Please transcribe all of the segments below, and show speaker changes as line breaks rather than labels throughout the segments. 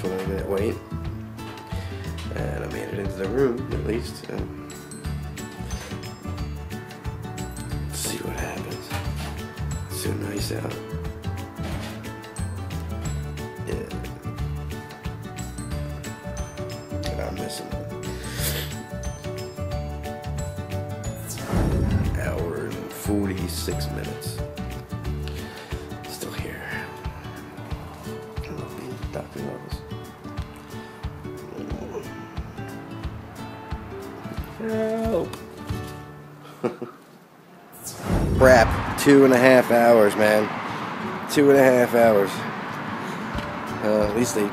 to learn that weight. And I made it into the room, at least. Let's see what happens. It's so nice out. Yeah. I'm missing hour and 46 minutes. Still here. Dr. Levels. Help. Crap. Two and a half hours, man. Two and a half hours. Uh, at least they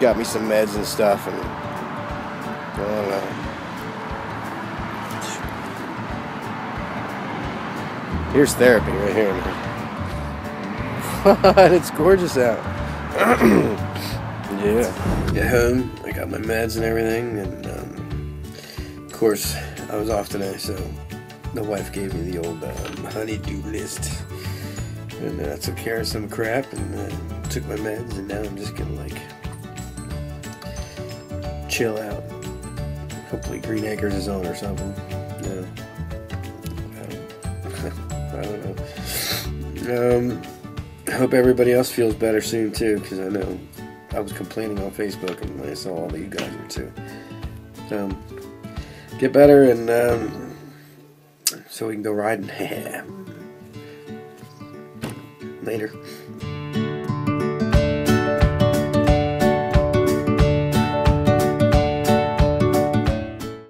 got me some meds and stuff, and I don't know. Here's therapy right here, man. It's gorgeous out. yeah. Get home. I got my meds and everything, and um, of course, I was off today, so the wife gave me the old um, honeydew list, and uh, I took care of some crap and uh, took my meds, and now I'm just gonna like chill out. Hopefully, Green Acres is on or something. Yeah. I don't know. Um, I hope everybody else feels better soon too, because I know I was complaining on Facebook and I saw all of you guys were too. So get better and um, so we can go riding. Later.